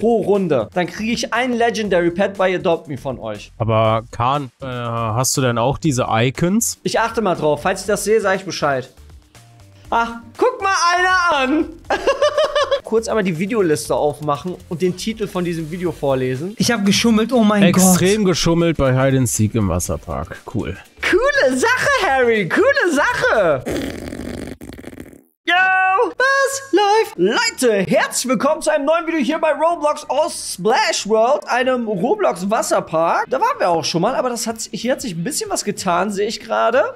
pro Runde, dann kriege ich ein Legendary Pet bei Adopt Me von euch. Aber Kahn, äh, hast du denn auch diese Icons? Ich achte mal drauf. Falls ich das sehe, sage ich Bescheid. Ach, guck mal einer an. Kurz einmal die Videoliste aufmachen und den Titel von diesem Video vorlesen. Ich habe geschummelt, oh mein Extrem geschummelt bei Hide and Seek im Wasserpark. Cool. Coole Sache, Harry. Coole Sache. Was läuft? Leute, herzlich willkommen zu einem neuen Video hier bei Roblox aus Splash World, einem Roblox Wasserpark. Da waren wir auch schon mal, aber das hat, hier hat sich ein bisschen was getan, sehe ich gerade.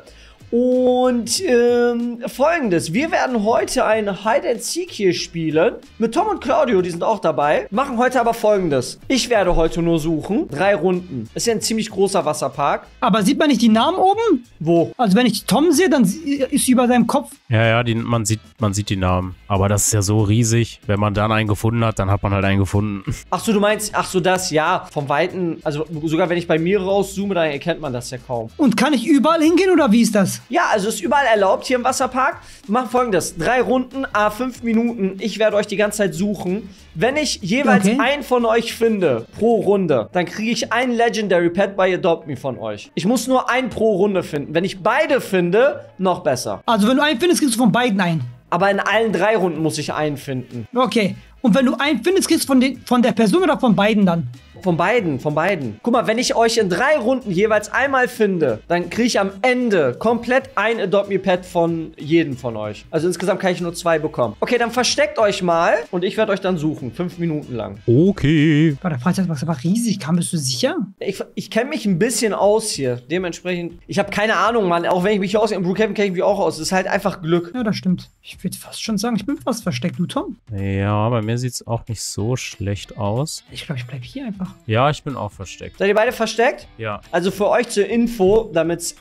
Und ähm, folgendes, wir werden heute ein Hide and Seek hier spielen. Mit Tom und Claudio, die sind auch dabei. Machen heute aber folgendes. Ich werde heute nur suchen. Drei Runden. Ist ja ein ziemlich großer Wasserpark. Aber sieht man nicht die Namen oben? Wo? Also wenn ich Tom sehe, dann ist sie über seinem Kopf. Ja, ja, die, man, sieht, man sieht die Namen. Aber das ist ja so riesig. Wenn man dann einen gefunden hat, dann hat man halt einen gefunden. Ach so, du meinst, ach so, das, ja. Vom Weiten, also sogar wenn ich bei mir rauszoome, dann erkennt man das ja kaum. Und kann ich überall hingehen oder wie ist das? Ja, also ist überall erlaubt hier im Wasserpark. Wir machen folgendes. Drei Runden, a fünf Minuten. Ich werde euch die ganze Zeit suchen. Wenn ich jeweils Okay. einen von euch finde pro Runde, dann kriege ich ein Legendary Pet bei Adopt Me von euch. Ich muss nur einen pro Runde finden. Wenn ich beide finde, noch besser. Also wenn du einen findest, kriegst du von beiden einen. Aber in allen drei Runden muss ich einen finden. Okay. Und wenn du einen findest, kriegst du von, den, von der Person oder von beiden dann? Von beiden, von beiden. Guck mal, wenn ich euch in drei Runden jeweils einmal finde, dann kriege ich am Ende komplett ein Adopt Me Pet von jedem von euch. Also insgesamt kann ich nur zwei bekommen. Okay, dann versteckt euch mal und ich werde euch dann suchen. Fünf Minuten lang. Okay. War der Freizeitpark war riesig. Kam, bist du sicher? Ich, ich kenne mich ein bisschen aus hier. Dementsprechend, ich habe keine Ahnung, Mann. Auch wenn ich mich hier auskenne, im Brookhaven kenne ich mich auch aus. Es ist halt einfach Glück. Ja, das stimmt. Ich würde fast schon sagen, ich bin fast versteckt. Du, Tom? Ja, bei mir sieht es auch nicht so schlecht aus. Ich glaube, ich bleib hier einfach. Ja, ich bin auch versteckt. Seid ihr beide versteckt? Ja. Also für euch zur Info, damit es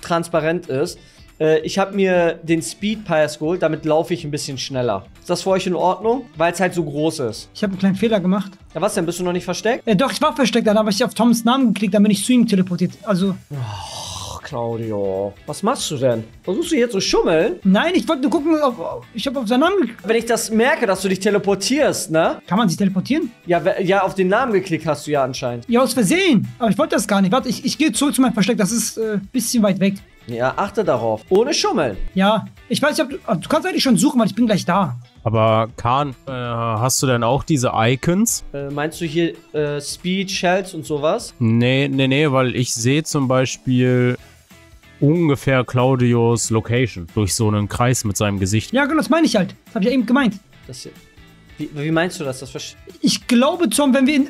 transparent ist. äh, Ich habe mir den Speed Pass geholt, damit laufe ich ein bisschen schneller. Ist das für euch in Ordnung? Weil es halt so groß ist. Ich habe einen kleinen Fehler gemacht. Ja, was denn? Bist du noch nicht versteckt? Äh, doch, ich war versteckt, dann habe ich auf Toms Namen geklickt, dann bin ich zu ihm teleportiert. Also, Ach, Claudio. Was machst du denn? Versuchst du hier zu schummeln? nein, ich wollte nur gucken, ob, ich habe auf seinen Namen geklickt. Wenn ich das merke, dass du dich teleportierst, ne? Kann man sich teleportieren? Ja, ja, auf den Namen geklickt hast du ja anscheinend. Ja, aus Versehen. Aber ich wollte das gar nicht. Warte, ich, ich gehe zurück zu meinem Versteck. Das ist ein äh, bisschen weit weg. Ja, achte darauf. Ohne Schummeln. Ja, ich weiß nicht, ob du, du kannst eigentlich schon suchen, weil ich bin gleich da. Aber Kahn, äh, hast du denn auch diese Icons? Äh, meinst du hier äh, Speed, Shells und sowas? Nee, nee, nee, weil ich sehe zum Beispiel ungefähr Claudios Location durch so einen Kreis mit seinem Gesicht. Ja, genau, das meine ich halt. Das habe ich ja eben gemeint. Das hier. Wie, wie meinst du das? Das Ich glaube, Tom, wenn wir in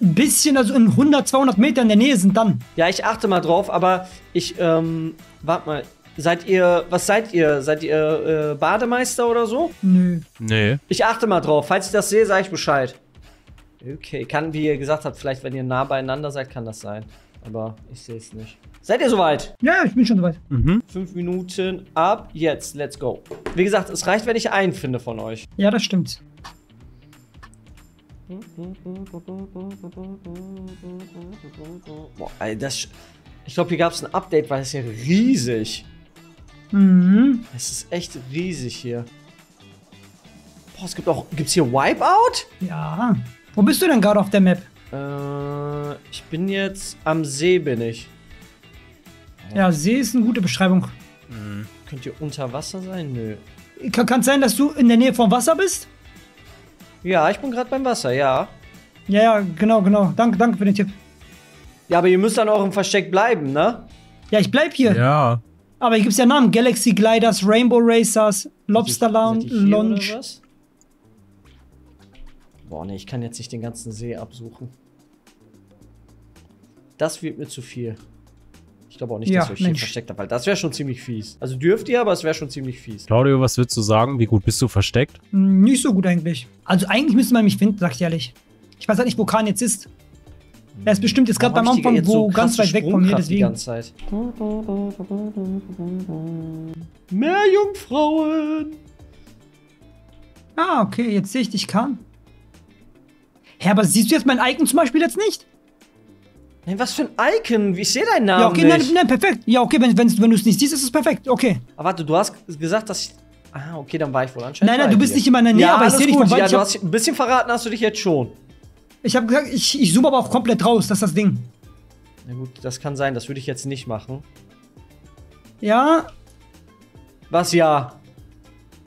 ein bisschen, also in 100, 200 Meter in der Nähe sind, dann. Ja, ich achte mal drauf, aber ich, ähm, warte mal. Seid ihr, was seid ihr? Seid ihr äh, Bademeister oder so? Nö. Nee. Ich achte mal drauf. Falls ich das sehe, sage ich Bescheid. Okay, kann, wie ihr gesagt habt, vielleicht, wenn ihr nah beieinander seid, kann das sein. Aber ich sehe es nicht. Seid ihr soweit? Ja, ich bin schon soweit. Fünf Minuten ab jetzt. Let's go. Wie gesagt, es reicht, wenn ich einen finde von euch. Ja, das stimmt. Boah, ey, das. Ich glaube, hier gab es ein Update, weil es ist ja riesig. Mhm. Es ist echt riesig hier. Boah, es gibt auch. Gibt's hier Wipeout? Ja. Wo bist du denn gerade auf der Map? Äh, ich bin jetzt am See, bin ich. Ja, See ist eine gute Beschreibung. Könnt ihr unter Wasser sein? Nö. Kann es sein, dass du in der Nähe vom Wasser bist? Ja, ich bin gerade beim Wasser, ja. Ja, ja, genau, genau. Danke, danke für den Tipp. Ja, aber ihr müsst an eurem Versteck bleiben, ne? Ja, ich bleib hier. Ja. Aber hier gibt's ja Namen. Galaxy Gliders, Rainbow Racers, Lobster Lounge, Lounge. was? Boah, nee, ich kann jetzt nicht den ganzen See absuchen. Das wird mir zu viel. Ich glaube auch nicht, Ja, dass ihr euch hier Mensch. versteckt habt, weil das wäre schon ziemlich fies. Also dürft ihr, aber es wäre schon ziemlich fies. Claudio, was würdest du sagen? Wie gut bist du versteckt? Hm, Nicht so gut eigentlich. Also eigentlich müsste man mich finden, sag ich ehrlich. Ich weiß halt nicht, wo Kahn jetzt ist. Er ist bestimmt jetzt gerade beim Anfang wo so ganz weit weg von mir, Sprungkraft Die deswegen. ganze Zeit. Mehr Jungfrauen! Ah, okay, jetzt sehe ich dich, Kahn. Hä, aber siehst du jetzt mein Icon zum Beispiel jetzt nicht? Nein, was für ein Icon? Ich sehe deinen Namen ja, okay, nein, nicht. nein, perfekt. Ja, okay, wenn, wenn, wenn du es nicht siehst, ist es perfekt. Okay. Aber warte, du hast gesagt, dass ich... Ah, okay, dann war ich wohl anscheinend Nein, nein, du bist dir. nicht in meiner Nähe, ja, aber ich alles seh dich von. Ja, du hast ein bisschen verraten hast du dich jetzt schon. Ich habe gesagt, ich, ich zoome aber auch komplett raus, das ist das Ding. Na gut, das kann sein. Das würde ich jetzt nicht machen. Ja, Was ja?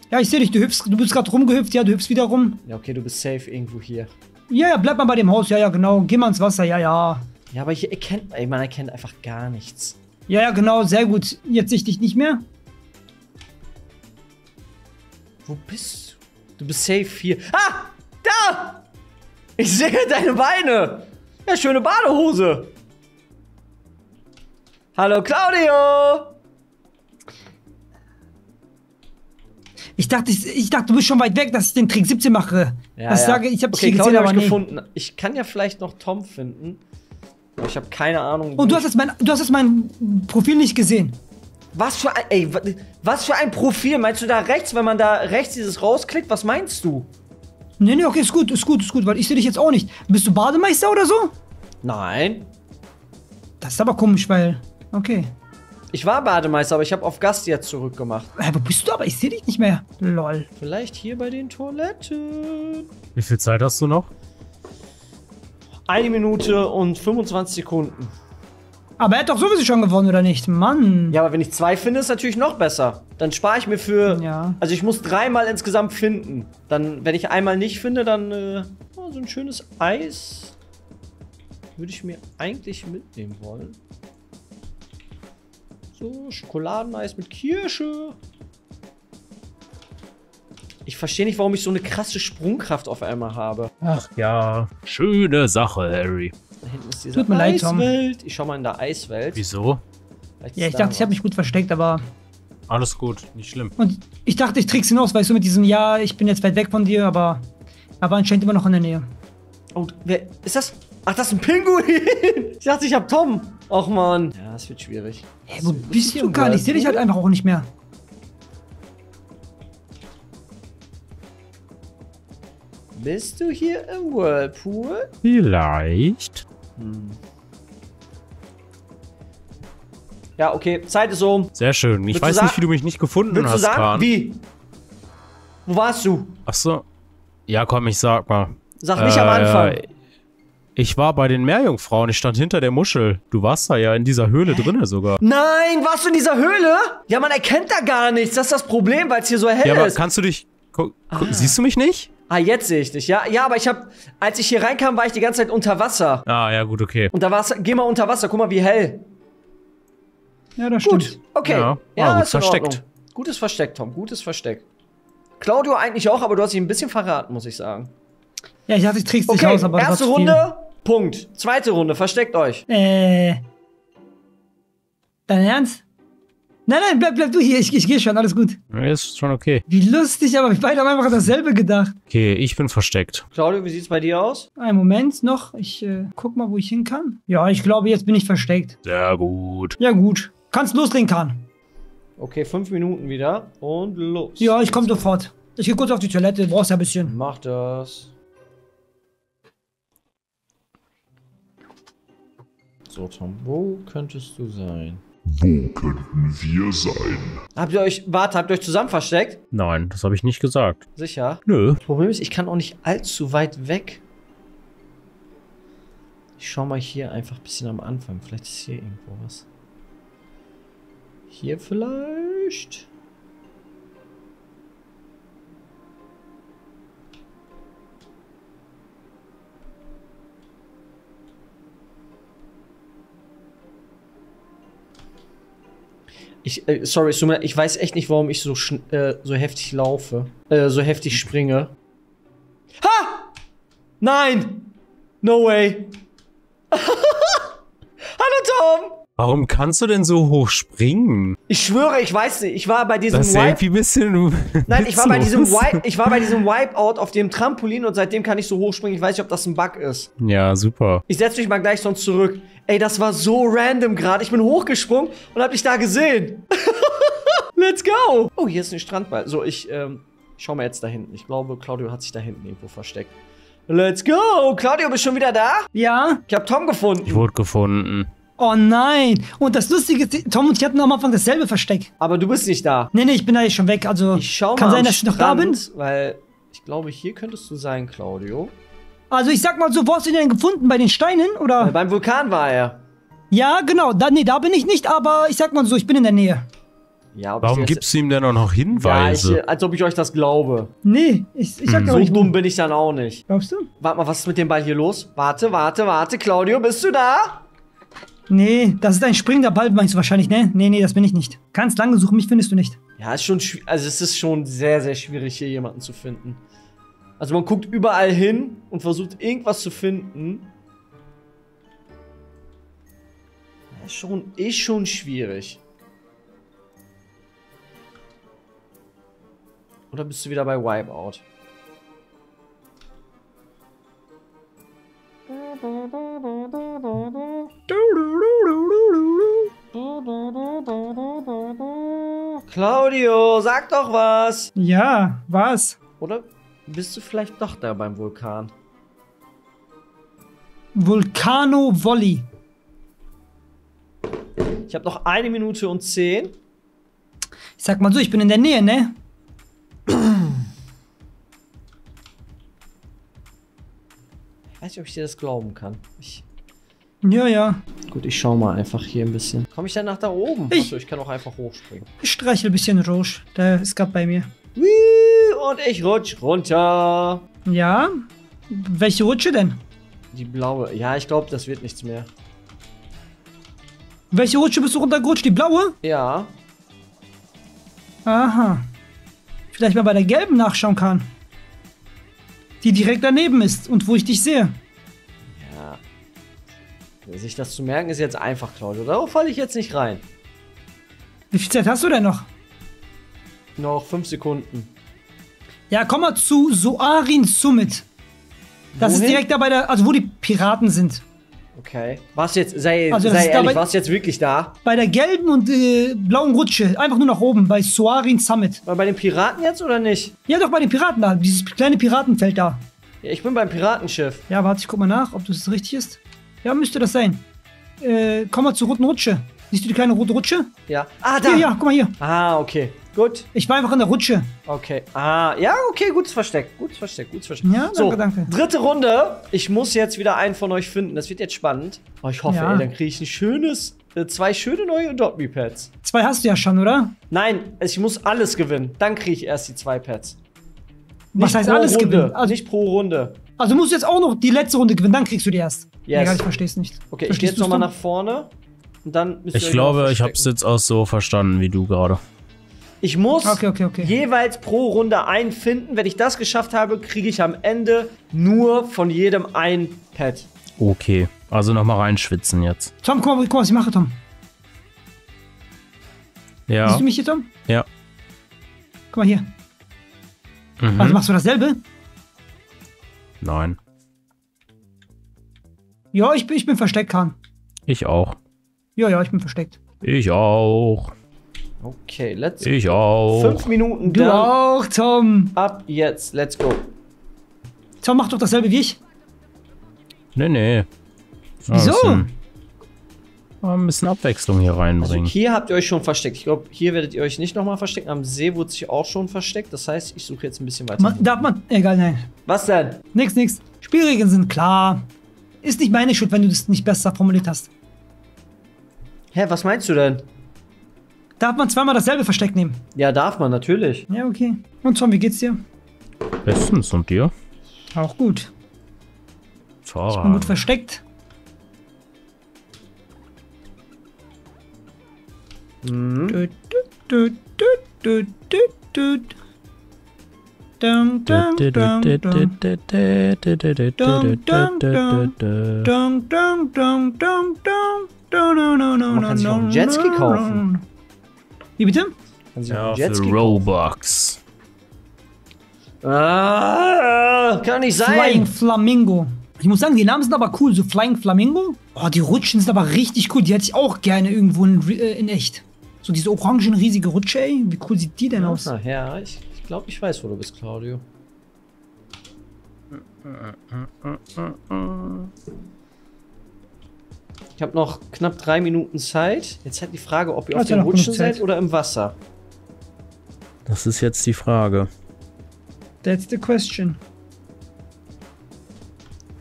ja, ich sehe dich, du hüpfst, du bist gerade rumgehüpft, ja, du hüpfst wieder rum. Ja, okay, du bist safe irgendwo hier. Ja, ja, bleib mal bei dem Haus, ja, ja, genau. Geh mal ins Wasser, ja, ja. Ja, aber hier erkennt, ey, man erkennt einfach gar nichts. Ja, ja, genau, sehr gut. Jetzt sehe ich dich nicht mehr. Wo bist du? Du bist safe hier. Ah! Da! Ich sehe deine Beine! Ja, schöne Badehose! Hallo Claudio! Ich dachte, ich, ich dachte, du bist schon weit weg, dass ich den Trick 17 mache. Ja, das ja. sage ich, habe okay, gesehen, aber ich nee. gefunden. Ich kann ja vielleicht noch Tom finden. Aber ich habe keine Ahnung. wo Und du hast, jetzt mein, du hast jetzt mein Profil nicht gesehen. Was für ein, ey, wa- was für ein Profil? Meinst du da rechts, wenn man da rechts dieses rausklickt? Was meinst du? Nee, nee, okay, ist gut, ist gut, ist gut, weil ich sehe dich jetzt auch nicht. Bist du Bademeister oder so? Nein. Das ist aber komisch, weil. Okay. Ich war Bademeister, aber ich habe auf Gast jetzt zurückgemacht. Hä, wo bist du aber? Ich sehe dich nicht mehr. Lol. Vielleicht hier bei den Toiletten. Wie viel Zeit hast du noch? Eine Minute und 25 Sekunden. Aber er hat doch sowieso schon gewonnen, oder nicht? Mann. Ja, aber wenn ich zwei finde, ist natürlich noch besser. Dann spare ich mir für. Ja. Also ich muss dreimal insgesamt finden. Dann, wenn ich einmal nicht finde, dann äh, oh, so ein schönes Eis würde ich mir eigentlich mitnehmen wollen. So, Schokoladeneis mit Kirsche. Ich verstehe nicht, warum ich so eine krasse Sprungkraft auf einmal habe. Ach ja. Schöne Sache, Harry. Da hinten ist diese Tut mir leid, Tom. Eiswelt. Ich schau mal in der Eiswelt. Wieso? Vielleicht Ja, ich da dachte, ich habe was. mich gut versteckt, aber. Alles gut, nicht schlimm. Und ich dachte, ich trick's hinaus, weißt du, mit diesem Ja, ich bin jetzt weit weg von dir, aber. Aber anscheinend immer noch in der Nähe. Oh, wer ist das? Ach, das ist ein Pinguin. Ich dachte, ich hab Tom. Och man. Ja, das wird schwierig. Hä, wo bist du gar nicht? Ich sehe dich halt einfach auch nicht mehr. Bist du hier im Whirlpool? Vielleicht. Ja, okay. Zeit ist um. Sehr schön. Ich Willst du weiß nicht, wie du mich nicht gefunden Willst du hast, sagen? Kahn. Wie? Wo warst du? Achso. Ja, komm, ich sag mal. Sag nicht am Anfang. Äh, Ich war bei den Meerjungfrauen. Ich stand hinter der Muschel. Du warst da ja in dieser Höhle drinne sogar. Nein, warst du in dieser Höhle? Ja, man erkennt da gar nichts. Das ist das Problem, weil es hier so hell Ja, aber ist. kannst du dich. gu- Siehst du mich nicht? Ah, jetzt sehe ich dich. Ja, ja, aber ich habe, als ich hier reinkam, war ich die ganze Zeit unter Wasser. Ah, ja, gut, okay. Und da war's, geh mal unter Wasser. Guck mal, wie hell. Ja, das stimmt. Gut, okay. Ja, Ja, war gut versteckt. Gutes Versteck, Tom. Gutes Versteck. Claudio eigentlich auch, aber du hast dich ein bisschen verraten, muss ich sagen. Ja, ich dachte, ich dich Okay, aus, aber das war erste. Runde, Punkt. Zweite Runde, versteckt euch. Äh. Dein Ernst? Nein, nein, bleib, bleib du hier. Ich, ich gehe schon, alles gut. Ja, Ist schon okay. Wie lustig, aber wir beide haben einfach dasselbe gedacht. Okay, ich bin versteckt. Claudio, wie sieht's bei dir aus? Einen Moment noch. Ich äh, guck mal, wo ich hin kann. Ja, ich glaube, jetzt bin ich versteckt. Sehr gut. Ja, gut. Kannst loslegen, Kahn. Okay, fünf Minuten wieder und los. Ja, ich komme sofort. Ich gehe kurz auf die Toilette, brauchst ja ein bisschen. Mach das. So, Tom, wo könntest du sein? Wo könnten wir sein? Habt ihr euch, warte, habt ihr euch zusammen versteckt? Nein, das habe ich nicht gesagt. Sicher? Nö. Das Problem ist, ich kann auch nicht allzu weit weg. Ich schau mal hier einfach ein bisschen am Anfang. Vielleicht ist hier irgendwo was. Hier vielleicht? Ich, äh, sorry, leid, ich weiß echt nicht, warum ich so, äh, so heftig laufe. Äh, so heftig springe. Ha! Nein! No way! Warum kannst du denn so hoch springen? Ich schwöre, ich weiß nicht, ich war bei diesem Das ist Wipe. irgendwie ein bisschen. Nein, ich war bei diesem. Wipe, ich war bei diesem Wipeout auf dem Trampolin und seitdem kann ich so hoch springen. Ich weiß nicht, ob das ein Bug ist. Ja, super. Ich setze mich mal gleich sonst zurück. Ey, das war so random gerade. Ich bin hochgesprungen und hab dich da gesehen. Let's go! Oh, hier ist ein Strandball. So, ich, ähm, ich schau mal jetzt da hinten. Ich glaube, Claudio hat sich da hinten irgendwo versteckt. Let's go! Claudio, bist schon wieder da? Ja? Ich hab Tom gefunden. Ich wurde gefunden. Oh nein. Und das Lustige ist, Tom und ich hatten am Anfang dasselbe Versteck. Aber du bist nicht da. Nee, nee, ich bin da jetzt schon weg. Also, Ich schau kann mal sein, dass ich noch da bin. Strand, Weil ich glaube, hier könntest du sein, Claudio. Also ich sag mal so, wo hast du ihn denn gefunden? Bei den Steinen? Äh, Oder? beim Vulkan war er. Ja, genau. Da, nee, da bin ich nicht, aber ich sag mal so, ich bin in der Nähe. Ja, Warum gibst du ihm denn auch noch Ja, ich, Hinweise? äh, als ob ich euch das glaube. Nee, ich, ich sag Hm. So nicht. dumm bin ich dann auch nicht. Glaubst du? Warte mal, was ist mit dem Ball hier los? Warte, warte, warte. Claudio, bist du da? Nee, das ist ein springender Ball, meinst du wahrscheinlich, ne? Nee, nee, das bin ich nicht. Kannst lange suchen, mich findest du nicht. Ja, ist schon also es ist schon sehr, sehr schwierig, hier jemanden zu finden. Also man guckt überall hin und versucht irgendwas zu finden. Ja, ist schon, ist schon schwierig. Oder bist du wieder bei Wipeout? Claudio, sag doch was! Ja, was? Oder bist du vielleicht doch da beim Vulkan? Vulcano Volley. Ich habe noch eine Minute und zehn. Ich sag mal so, ich bin in der Nähe, ne? Ich weiß nicht, ob ich dir das glauben kann. Ich, Ja, ja. gut, ich schau mal einfach hier ein bisschen. Komme ich dann nach da oben? Ich- Achso, ich kann auch einfach hochspringen. Ich streichel ein bisschen Rouge. Der ist gerade bei mir. Und ich rutsch runter. Ja? Welche Rutsche denn? Die blaue. Ja, ich glaube, das wird nichts mehr. Welche Rutsche bist du runtergerutscht? Die blaue? Ja. Aha. Vielleicht mal bei der gelben nachschauen kann. Die direkt daneben ist und wo ich dich sehe. Sich das zu merken ist jetzt einfach, Claudio. Darauf falle ich jetzt nicht rein. Wie viel Zeit hast du denn noch? Noch fünf Sekunden. Ja, komm mal zu Soarin Summit. Das ist Wohin? direkt da bei der, also wo die Piraten sind. Okay. Warst du jetzt, sei, Also sei ist ehrlich, dabei- warst du jetzt wirklich da? Bei der gelben und äh, blauen Rutsche. Einfach nur nach oben, bei Soarin Summit. War bei den Piraten jetzt oder nicht? Ja, doch bei den Piraten da. Dieses kleine Piratenfeld da. Ja, ich bin beim Piratenschiff. Ja, warte, ich guck mal nach, ob das richtig ist. Ja, müsste das sein. Äh, komm mal zur roten Rutsche. Siehst du die kleine rote Rutsche? Ja. Ah, da. Hier, ja, guck mal hier. Ah, okay. Gut. Ich war einfach in der Rutsche. Okay. Ah, ja, okay, gutes Versteck. Gutes Versteck, gutes Versteck. Ja, so, danke, danke. dritte Runde. Ich muss jetzt wieder einen von euch finden. Das wird jetzt spannend. Oh, ich hoffe, Ja. ey, dann kriege ich ein schönes, äh, zwei schöne neue Dot-Me-Pads. Zwei hast du ja schon, oder? Nein, ich muss alles gewinnen. Dann kriege ich erst die zwei Pads. Was Nicht heißt pro alles Runde. gewinnen? Also- nicht pro Runde. Also musst du jetzt auch noch die letzte Runde gewinnen, dann kriegst du die erst. Yes. Egal, ich versteh's nicht. Okay, ich gehe Verstehst jetzt nochmal nach vorne. Und dann müsst ihr Ich glaube, ich habe es verstecken. jetzt auch so verstanden wie du gerade. Ich muss Okay, okay, okay. jeweils pro Runde einen finden. Wenn ich das geschafft habe, kriege ich am Ende nur von jedem ein Pad. Okay, also nochmal reinschwitzen jetzt. Tom, guck mal, guck mal, was ich mache, Tom. Ja. Siehst du mich hier, Tom? Ja. Guck mal hier. Mhm. Also machst du dasselbe? Nein. Ja, ich bin, ich bin versteckt, Kahn. Ich auch. Ja, ja, ich bin versteckt. Ich auch. Okay, let's Ich auch. Fünf Minuten Du dann. auch, Tom. Ab jetzt, let's go. Tom, mach doch dasselbe wie ich. Nee, nee. Wieso? Bisschen, mal ein bisschen Abwechslung hier Also reinbringen. hier habt ihr euch schon versteckt. Ich glaube, hier werdet ihr euch nicht nochmal verstecken. Am See wurde sich auch schon versteckt. Das heißt, ich suche jetzt ein bisschen weiter. Man, darf man. Egal, nein. Was denn? Nix, nix. Spielregeln sind klar. Ist nicht meine Schuld, wenn du das nicht besser formuliert hast. Hä, was meinst du denn? Darf man zweimal dasselbe Versteck nehmen? Ja, darf man, natürlich. Ja, okay. Und Tom, wie geht's dir? Bestens. Und dir? Auch gut. Ich bin gut versteckt. Dum, dum, dum, dum, Man kann sich auch einen Jetski kaufen. Wie bitte? Kann sich Ja, einen Jetski. Robux. Ah, kann nicht Flying sein. Flamingo. Ich muss sagen, die Namen sind aber cool. So Flying Flamingo. Oh, die Rutschen sind aber richtig cool. Die hätte ich auch gerne irgendwo in, äh, in echt. So diese orangen riesige Rutsche, ey. Wie cool sieht die denn aus? Ah, ja, ich, ich glaube, ich weiß, wo du bist, Claudio. Ich habe noch knapp drei Minuten Zeit. Jetzt halt die Frage, ob ihr auf Hat ja den genug Rutschen seid oder im Wasser. Das ist jetzt die Frage. That's the question.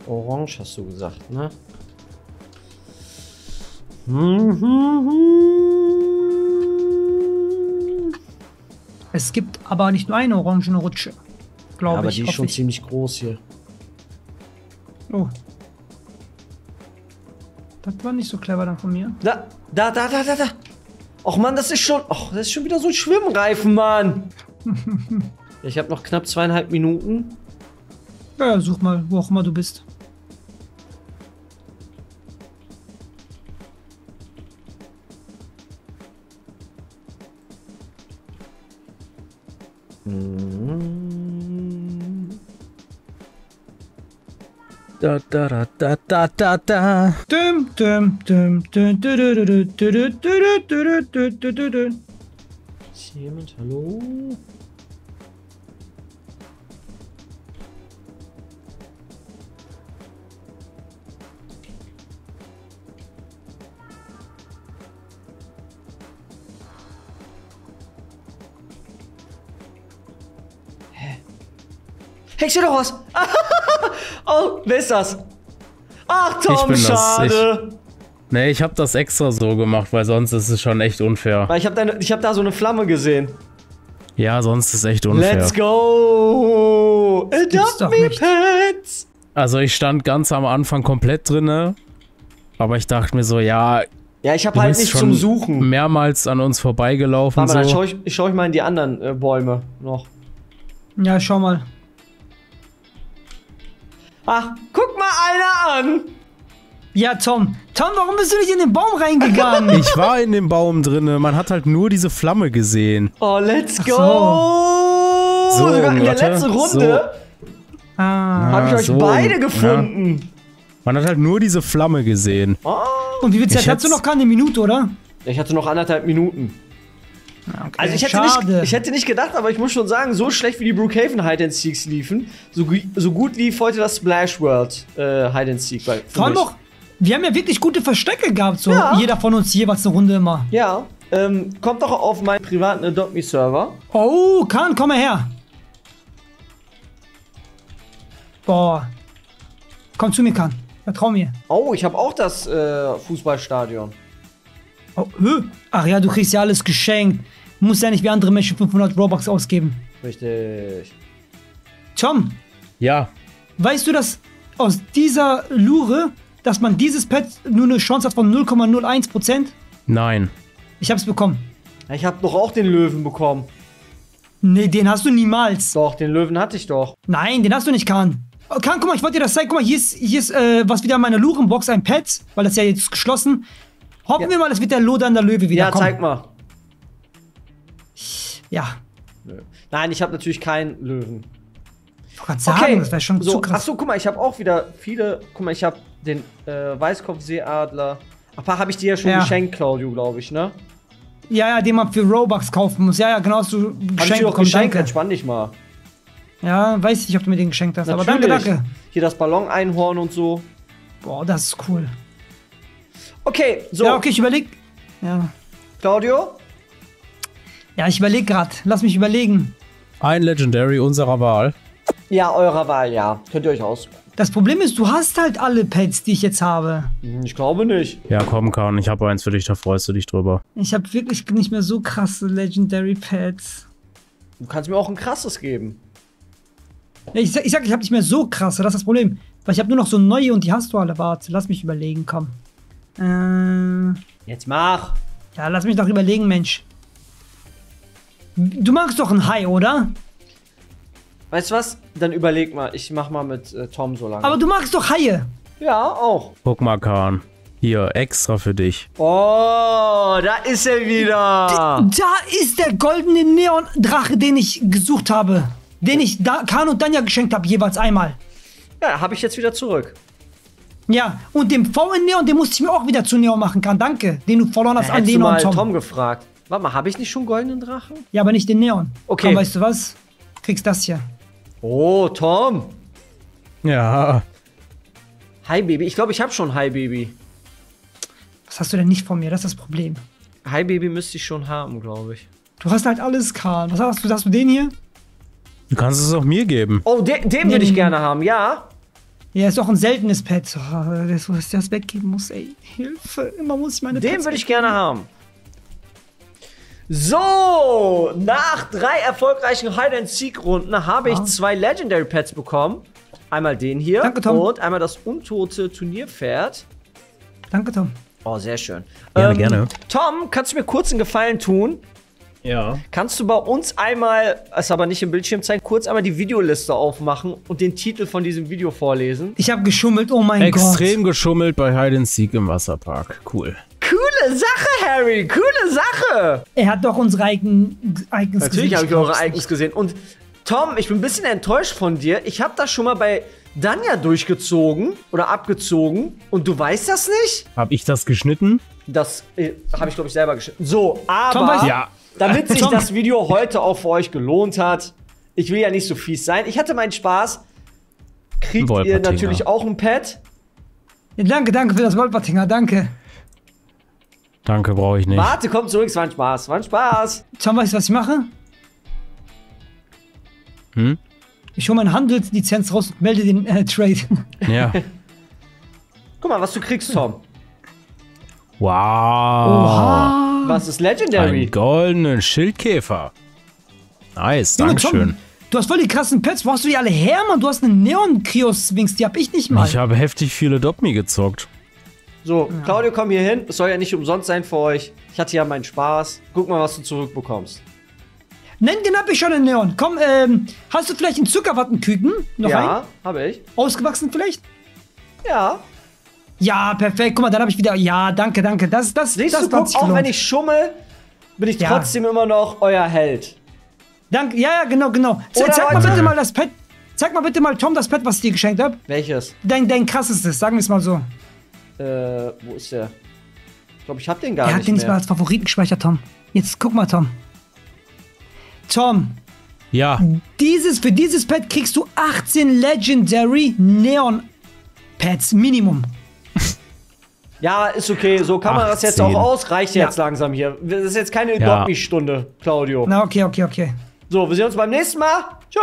Orange hast du gesagt, ne? Es gibt aber nicht nur eine orangene Rutsche. Glaube Aber ich. die ist schon ich. ziemlich groß hier. Oh. Das war nicht so clever dann von mir. Da, da, da, da, da, da. Och Mann, das ist schon. Och, das ist schon wieder so ein Schwimmreifen, Mann. ich habe noch knapp zweieinhalb Minuten. Ja, ja, such mal, wo auch immer du bist. 음... 따따라따따따따 뜸뜸뜸뜸뚜루루뚜루뚜루뚜루뚜루뚜루뚜루 시민 잘로. Ich seh doch was! oh, wer ist das? Ach, Tom, bin das, schade! Nee, ich habe das extra so gemacht, weil sonst ist es schon echt unfair. Weil ich habe hab da so eine Flamme gesehen. Ja, sonst ist es echt unfair. Let's go! Adopt me nicht. pets! Also ich stand ganz am Anfang komplett drinne, aber ich dachte mir so, ja, Ja, ich habe du halt nicht schon zum Suchen. mehrmals an uns vorbeigelaufen Warte mal, dann so. schau ich, ich schau ich mal in die anderen äh, Bäume noch. Ja, schau mal. Ah, guck mal einer an! Ja, Tom. Tom, warum bist du nicht in den Baum reingegangen? Ich war in dem Baum drinne, man hat halt nur diese Flamme gesehen. Oh, let's Ach go! so. So, Sogar in der letzten Runde ah. habe ich euch so, beide ja. gefunden. Man hat halt nur diese Flamme gesehen. Oh. Und wie viel Zeit hast du noch? Keine Minute, oder? Ich hatte noch anderthalb Minuten. Okay, Also ich hätte, Schade. nicht, ich hätte nicht gedacht, aber ich muss schon sagen, so schlecht wie die Brookhaven Hide and Seeks liefen, so, so gut lief heute das Splash World äh, Hide and Seek. Bei, Vor allem auch, wir haben ja wirklich gute Verstecke gehabt, so Ja. jeder von uns jeweils eine Runde immer. Ja, ähm, kommt doch auf meinen privaten Adopt Me Server. Oh, Kahn, komm mal her. Boah. Komm zu mir, Kahn. Vertrau mir. Oh, ich habe auch das äh, Fußballstadion. Oh. Ach ja, du kriegst ja alles geschenkt. Muss ja nicht wie andere Menschen 500 Robux ausgeben. Richtig. Tom, Ja, weißt du, dass aus dieser Lure, dass man dieses Pet nur eine Chance hat von 0,01%? nein. Ich hab's bekommen. Ich habe doch auch den Löwen bekommen. Nee, den hast du niemals. Doch, den Löwen hatte ich doch. Nein, den hast du nicht, Kahn. Oh, Kahn, guck mal, ich wollte dir das zeigen. Guck mal, hier ist, hier ist äh, was wieder in meiner Lurenbox, ein Pet, weil das ist ja jetzt geschlossen. Hoffen Ja. wir mal, das wird der lodernde Löwe wieder. Ja, Komm. zeig mal. Ja. Nein, ich habe natürlich keinen Löwen. ich wollte sagen, das wäre schon so, zu krass. Achso, guck mal, ich habe auch wieder viele. Guck mal, ich habe den äh, Weißkopfseeadler. Ach, habe ich dir ja schon Ja. geschenkt, Claudio, glaube ich, ne? Ja, ja, den man für Robux kaufen muss. Ja, ja, genau, hast du Hab ich geschenkt dir bekommen. geschenkt, Danke. entspann dich mal. Ja, weiß ich nicht, ob du mir den geschenkt hast, aber danke, Natürlich. danke. Hier das Ballon-Einhorn und so. Boah, das ist cool. Okay, so, Ja, okay, ich überleg. Ja, Claudio. ja ich überleg grad. Lass mich überlegen. Ein Legendary unserer Wahl. Ja, eurer Wahl, ja. Könnt ihr euch aus. Das Problem ist, du hast halt alle Pets, die ich jetzt habe. Hm, Ich glaube nicht. Ja, komm, Kahn, ich habe eins für dich, da freust du dich drüber. Ich habe wirklich nicht mehr so krasse Legendary Pets. Du kannst mir auch ein krasses geben. Ja, ich sag, ich, sag, ich habe nicht mehr so krasse, das ist das Problem. Weil ich habe nur noch so neue und die hast du alle. Warte, lass mich überlegen, komm. Äh, Jetzt mach. ja, lass mich doch überlegen, Mensch. Du magst doch ein Hai, oder? Weißt du was? Dann überleg mal. Ich mach mal mit äh, Tom so lange. Aber du magst doch Haie. ja, auch. Guck mal, Kahn. Hier, extra für dich. Oh, da ist er wieder. Da ist der goldene Neon-Drache, den ich gesucht habe. Den ich da Kahn und Danja geschenkt habe, jeweils einmal. Ja, habe ich jetzt wieder zurück. Ja, und dem V in Neon, den musste ich mir auch wieder zu Neon machen kann. Danke, den du verloren hast Da an Neon mal Tom. Tom. gefragt. Warte mal, habe ich nicht schon goldenen Drachen? Ja, aber nicht den Neon. Okay. Aber weißt du was? Kriegst das hier. Oh, Tom. Ja. Hi, Baby. Ich glaube, ich habe schon Hi, Baby. Was hast du denn nicht von mir? Das ist das Problem. Hi, Baby müsste ich schon haben, glaube ich. Du hast halt alles, Karl. Was hast du? Hast du den hier? Du kannst es auch mir geben. Oh, de den würde ich gerne haben, ja. Ja, ist auch ein seltenes Pet. Oh, das, was ich das weggeben muss, ey. Hilfe. Immer muss ich meine Den würde ich gerne haben. So, nach drei erfolgreichen Hide-and-Seek-Runden habe ich Ah. zwei Legendary Pets bekommen. Einmal den hier Danke, Tom. und einmal das untote Turnierpferd. Danke, Tom. Oh, sehr schön. Gerne, gerne. Tom, kannst du mir kurz einen Gefallen tun? Ja. Kannst du bei uns einmal, es aber nicht im Bildschirm zeigen, kurz einmal die Videoliste aufmachen und den Titel von diesem Video vorlesen? Ich habe geschummelt, oh mein Extrem Gott. geschummelt bei Hide and Seek im Wasserpark. Cool. Coole Sache, Harry, coole Sache. Er hat doch unsere Icon, Icons Natürlich gesehen. habe ich eure Icons gesehen. Und Tom, ich bin ein bisschen enttäuscht von dir. Ich habe das schon mal bei Danja durchgezogen oder abgezogen. Und du weißt das nicht? Hab ich das geschnitten? Das äh, habe ich, glaube ich, selber geschnitten. So, aber Tom, weißt- Ja. Damit sich das Video heute auch für euch gelohnt hat, ich will ja nicht so fies sein. Ich hatte meinen Spaß. Kriegt ihr natürlich auch ein Pad. Ja, danke, danke für das Wolpertinger, danke. Danke, brauche ich nicht. Warte, komm zurück, es war ein Spaß. War ein Spaß. Tom, weißt du, was ich mache? Hm? Ich hole meine Handelslizenz raus und melde den äh, Trade. Ja. Guck mal, was du kriegst, Tom. Wow. Oha. Was ist Legendary? Ein goldenen Schildkäfer. Nice, Junge, Dankeschön. Tom, du hast voll die krassen Pets. Wo hast du die alle her, Mann? Du hast eine Neon-Krios-Wings, die hab ich nicht mal. Ich habe heftig viele Dopmi gezockt. So, Claudio, komm hier hin. Es soll ja nicht umsonst sein für euch. Ich hatte ja meinen Spaß. Guck mal, was du zurückbekommst. Nein, den hab ich schon in Neon. Komm, ähm, hast du vielleicht einen Zuckerwattenküken? Noch einen? ja, habe ich. Ausgewachsen vielleicht? Ja. Ja, perfekt. Guck mal, dann habe ich wieder. Ja, danke, danke. Das, das, Siehst das du, guck, auch wenn ich schummel, bin ich Ja. trotzdem immer noch euer Held. Danke, ja, ja, genau, genau. Oder Ze zeig mal bitte mal das Pet. Zeig mal bitte mal Tom das Pet, was ich dir geschenkt habe. Welches? Dein, dein krassestes, sagen wir es mal so. Äh, wo ist der? Ich glaube, ich habe den gar er hat nicht den mal mehr. als Favoriten gespeichert, Tom. Jetzt guck mal, Tom. Tom, Ja, dieses, für dieses Pet kriegst du 18 Legendary Neon Pets Minimum. Ja, ist okay. So kann man das jetzt 18. auch aus. Reicht Ja. jetzt langsam hier. Das ist jetzt keine Ja. Dogmi-Stunde, Claudio. Na, okay, okay, okay. So, wir sehen uns beim nächsten Mal. Tschö.